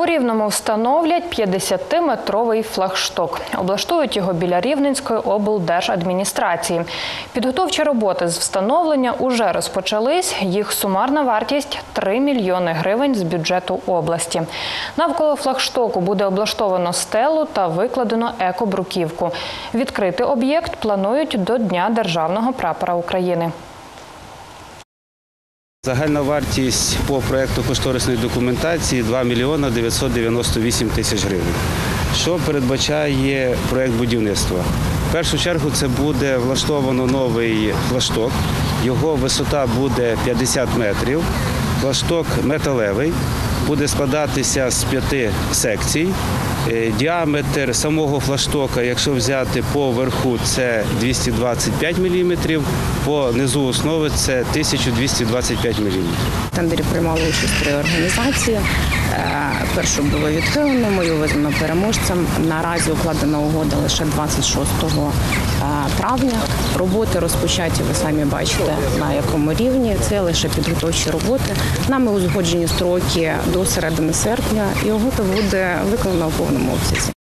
У Рівному встановлять 50-метровий флагшток. Облаштують його біля Рівненської облдержадміністрації. Підготовчі роботи з встановлення уже розпочались. Їх сумарна вартість 3 мільйони гривень з бюджету області. Навколо флагштоку буде облаштовано стелу та викладено екобруківку. Відкрити об'єкт планують до Дня державного прапора України. Загальна вартість по проекту кошторисної документації 2 мільйона 998 тисяч гривень. Що передбачає проект будівництва? В першу чергу це буде влаштовано новий флашток. Його висота буде 50 метрів. Флашток металевий, буде складатися з п'яти секцій. Е, Діаметр самого флаштока, якщо взяти по верху, це 225 мм, по низу основи це 1225 мм. В тендері приймали участь три організації. Е, Першу було відхилено, мою визнано переможцем. Наразі укладена угода лише 26 е, травня. Роботи розпочаті, ви самі бачите, на якому рівні. Це лише підготовчі роботи. Нами узгоджені строки до середини серпня, і робота буде виконана у повному обсязі.